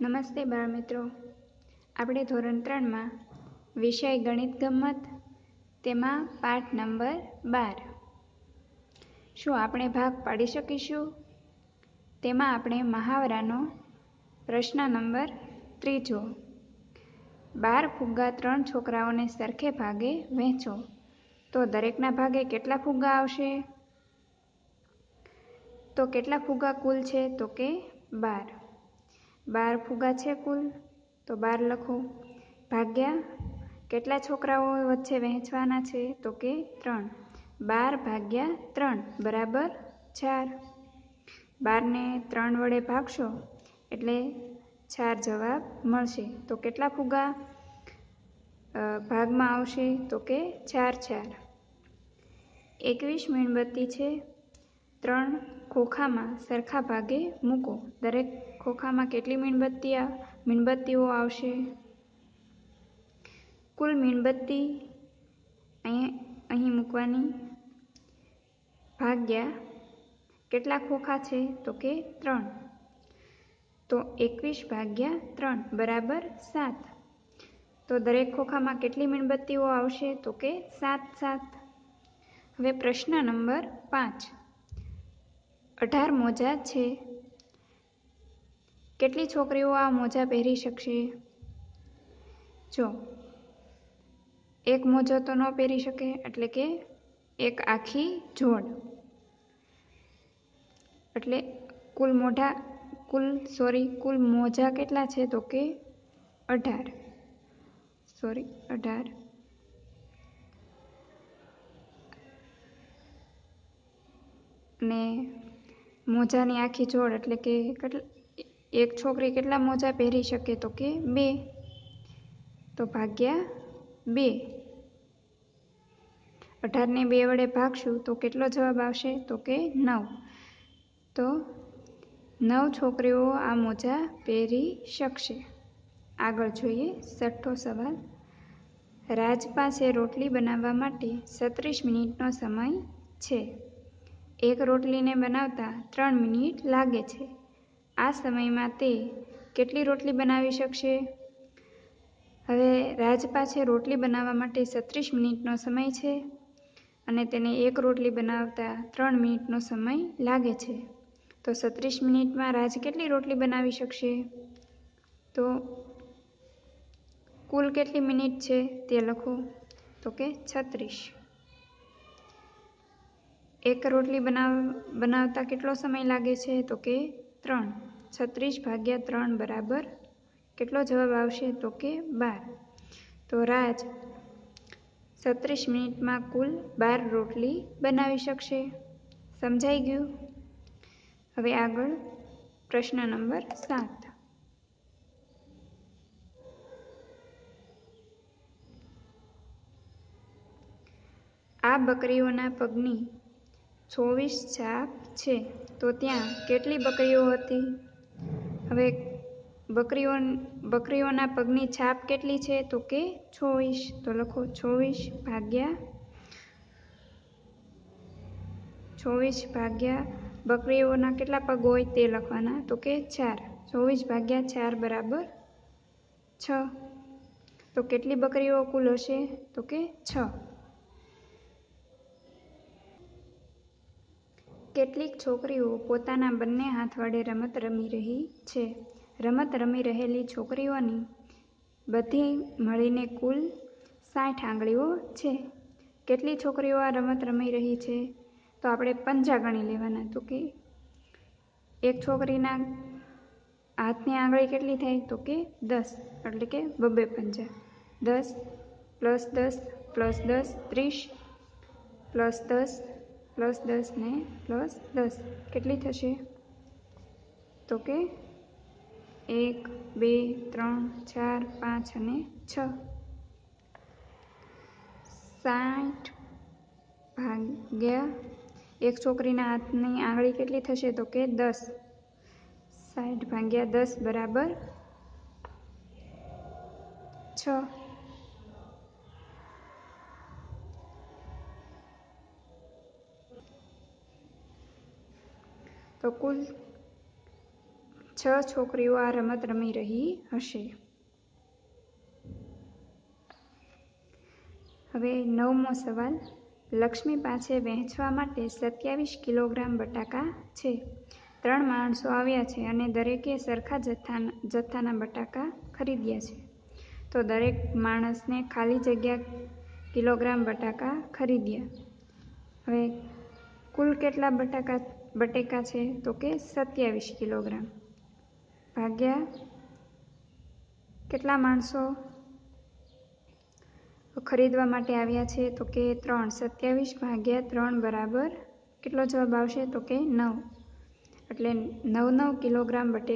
નમસ્તે બાળમિત્રો. આપણે ધોરણ ત્રણમાં વિષય ગણિત ગમ્મત તેમાં પાઠ નંબર બાર. શું આપણે ભાગ પાડી શકીશું? તેમાં આપણે મહાવરાનો પ્રશ્ન નંબર ત્રીજો. બાર ફુગ્ગા ત્રણ છોકરાઓને સરખે ભાગે વહેંચો. તો દરેકના ભાગે કેટલા ફુગ્ગા આવશે? તો કેટલા ફુગ્ગા કુલ છે? તો કે બાર. બાર ફુગા છે કુલ, તો બાર લખો. ભાગ્યા, કેટલા છોકરાઓ વચ્ચે વહેંચવાના છે? તો કે ત્રણ. બાર ભાગ્યા ત્રણ, બરાબર ચાર. બારને ત્રણ વડે ભાગશો, એટલે ચાર જવાબ મળશે. તો કેટલા ફુગા ભાગમાં આવશે? તો કે ચાર ચાર. એકવીસ મીણબત્તી છે. ત્રણ ખોખામાં સરખા ભાગે મૂકો. દરેક ખોખામાં કેટલી મીણબત્તી મીણબત્તીઓ આવશે? કુલ મીણબત્તી અહીં અહીં મૂકવાની. ભાગ્યા કેટલા ખોખા છે? તો કે ત્રણ. તો એકવીસ ભાગ્યા ત્રણ, બરાબર સાત. તો દરેક ખોખામાં કેટલી મીણબત્તીઓ આવશે? તો કે સાત સાત. હવે પ્રશ્ન નંબર પાંચ. અઢાર મોજા છે. કેટલી છોકરીઓ આ મોજા પહેરી શકશે? જો, એક મોજો તો ન પહેરી શકે, એટલે કે એક આખી જોડ. એટલે કુલ મોઢા, કુલ સોરી કુલ મોજા કેટલા છે તો કે અઢાર. સોરી અઢાર. ને મોજાની આખી જોડ, એટલે કે એક છોકરી કેટલા મોજા પહેરી શકે તો કે બે? તો ભાગ્યા બે. અઢારને બે વડે ભાગશું તો કેટલો જવાબ આવશે? તો કે નવ. તો નવ છોકરીઓ આ મોજા પહેરી શકશે. આગળ જોઈએ છઠ્ઠો સવાલ. રાજ પાસે રોટલી બનાવવા માટે છત્રીસ મિનિટનો સમય છે. એક રોટલીને બનાવતા ત્રણ મિનિટ લાગે છે. આ સમયમાં તે કેટલી રોટલી બનાવી શકશે? હવે રાજ પાસે રોટલી બનાવવા માટે છત્રીસ મિનિટનો સમય છે અને તેને એક રોટલી બનાવતા ત્રણ મિનિટનો સમય લાગે છે. તો છત્રીસ મિનિટમાં રાજ કેટલી રોટલી બનાવી શકશે? તો કુલ કેટલી મિનિટ છે તે લખો? તો કે છત્રીસ. એક રોટલી બનાવ, બનાવતા કેટલો સમય લાગે છે? તો કે ત્રણ. છત્રીસ ભાગ્યા ત્રણ બરાબર? કેટલો જવાબ આવશે તો કે બાર? તો રાજ, છત્રીસ મિનિટમાં કુલ બાર રોટલી બનાવી શકશે. સમજાઈ ગયું? હવે આગળ પ્રશ્ન નંબર સાત. આ બકરીઓના પગની ચોવીસ છાપ છે. તો ત્યાં કેટલી બકરીઓ હતી? હવે બકરીઓ બકરીઓના પગની છાપ કેટલી છે? તો કે ચોવીસ. તો લખો ચોવીસ ભાગ્યા ચોવીસ ભાગ્યા બકરીઓના કેટલા પગ હોય તે લખવાના? તો કે ચાર. ચોવીસ ભાગ્યા ચાર બરાબર છ. તો કેટલી બકરીઓ કુલ હશે? તો કે છ. કેટલીક છોકરીઓ પોતાના બંને હાથ વડે રમત રમી રહી છે. રમત રમી રહેલી છોકરીઓની બધી મળીને કુલ સાઠ આંગળીઓ છે. કેટલી છોકરીઓ આ રમત રમી રહી છે? તો આપણે પંજા ગણી લેવાના. તો કે એક છોકરીના હાથની આંગળી કેટલી થાય? તો કે દસ. એટલે કે બબ્બે પંજા. દસ પ્લસ દસ પ્લસ દસ ત્રીસ પ્લસ દસ પ્લસ દસ ને પ્લસ દસ. કેટલી થશે? તો કે એક, બે, ત્રણ, ચાર, પાંચ અને છ. સાઠ ભાગ્યા એક છોકરીના હાથની આંગળી કેટલી થશે? તો કે દસ. સાઠ ભાગ્યા દસ બરાબર છ. તો કુલ છ છોકરીઓ આ રમત રમી રહી હશે. હવે નવમો સવાલ. લક્ષ્મી પાસે વહેંચવા માટે સત્યાવીસ કિલોગ્રામ બટાકા છે. ત્રણ માણસો આવ્યા છે અને દરેકે સરખા જથ્થાના જથ્થાના બટાકા ખરીદ્યા છે. તો દરેક માણસને ખાલી જગ્યા કિલોગ્રામ બટાકા ખરીદ્યા. હવે કુલ કેટલા બટાકા બટેકા છે તો કે સત્યાવીસ કિલોગ્રામ. ભાગ્યા કેટલા માણસો? ખરીદવા માટે આવ્યા છે તો કે ત્રણ. સત્યાવીસ ભાગ્યા ત્રણ બરાબર કેટલો જવાબ આવશે? તો કે નવ. એટલે નવ નવ કિલોગ્રામ બટેકા